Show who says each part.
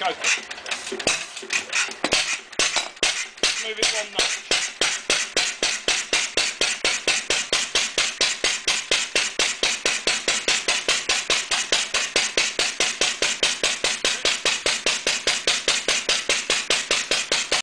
Speaker 1: choke it. Move it one notch.